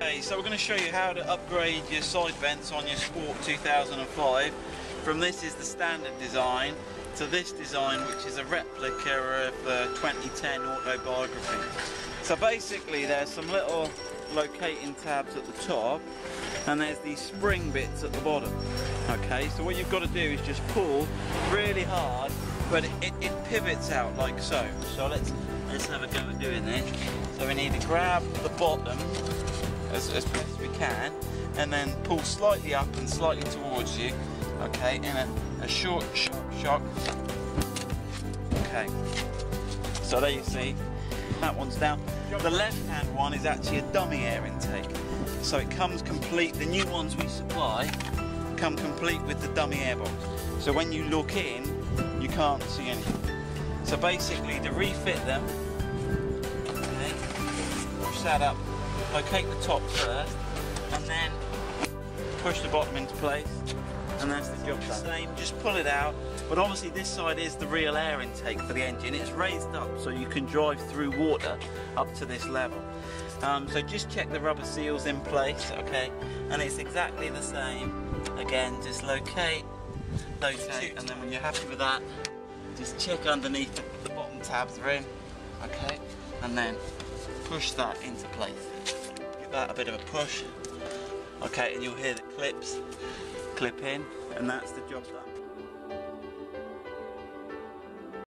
Okay, so we're going to show you how to upgrade your side vents on your Sport 2005 from this is the standard design to this design which is a replica of the 2010 autobiography. So basically there's some little locating tabs at the top and there's these spring bits at the bottom. Okay, so what you've got to do is just pull really hard but it, it, it pivots out like so. So let's let's have a go at doing this. So we need to grab the bottom as, as best we can and then pull slightly up and slightly towards you okay in a, a short sharp shock. Okay. So there you see that one's down. The left hand one is actually a dummy air intake. So it comes complete the new ones we supply come complete with the dummy air box. So when you look in you can't see anything. So basically to refit them okay push that up locate the top first and then push the bottom into place and that's the job done. Same, just pull it out. But obviously this side is the real air intake for the engine. It's raised up so you can drive through water up to this level. Um, so just check the rubber seals in place okay? And it's exactly the same. Again just locate locate and then when you're happy with that just check underneath the, the bottom tabs are in okay? And then push that into place give that a bit of a push. Okay and you'll hear the clips clip in and that's the job done